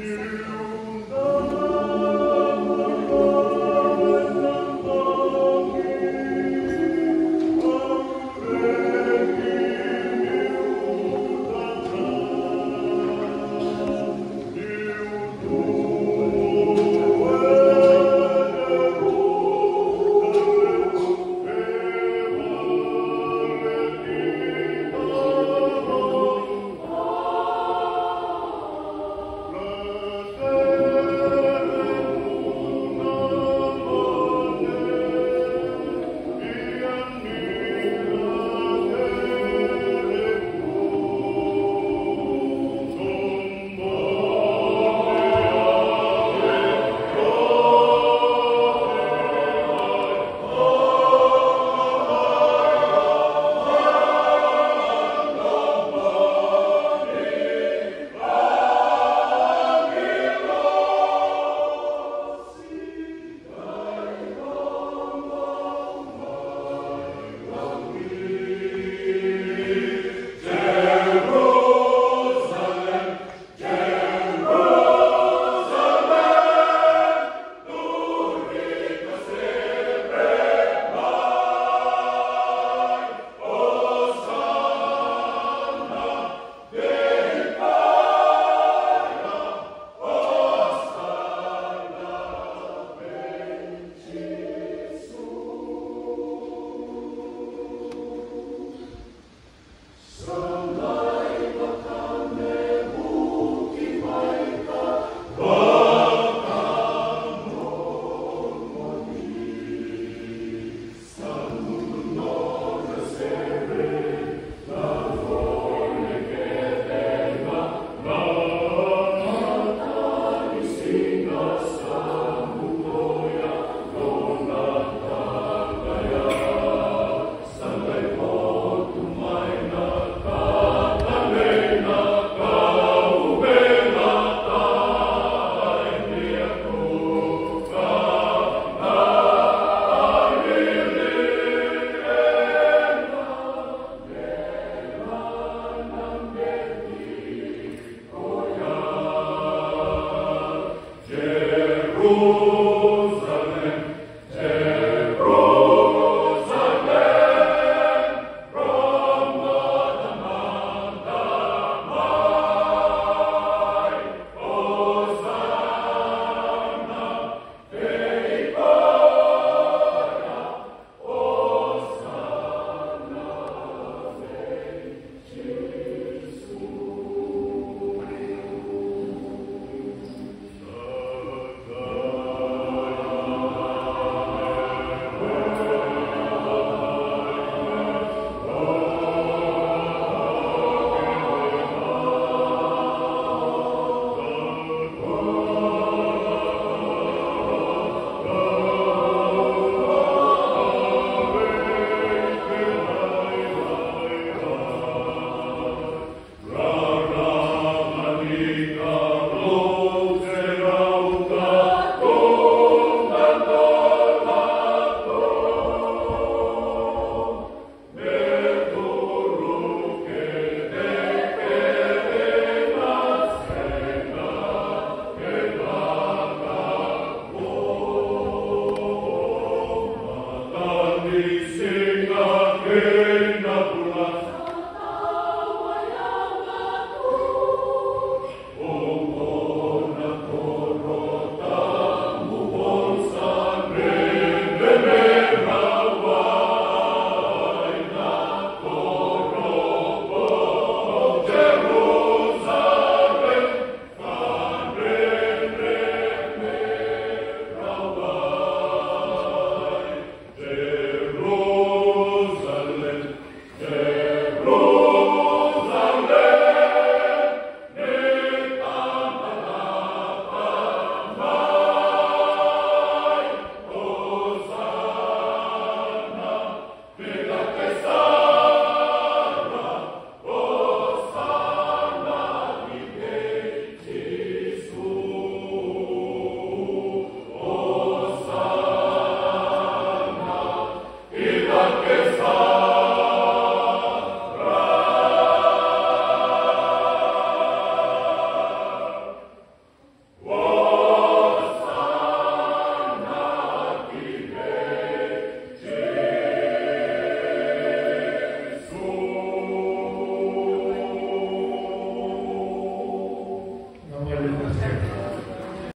Spirit. Lord.